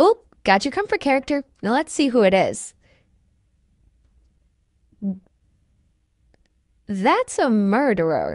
Oop, got your comfort character. Now let's see who it is. That's a murderer.